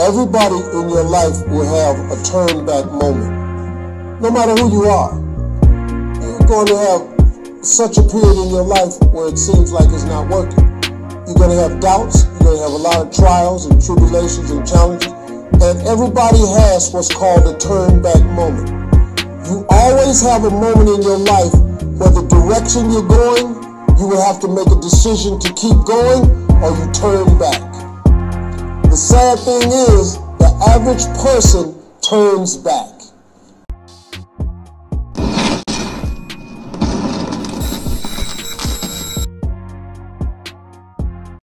Everybody in your life will have a turn back moment. No matter who you are, you're going to have such a period in your life where it seems like it's not working. You're going to have doubts. You're going to have a lot of trials and tribulations and challenges. And everybody has what's called a turn back moment. You always have a moment in your life where the direction you're going, you will have to make a decision to keep going or you turn back. Sad thing is, the average person turns back.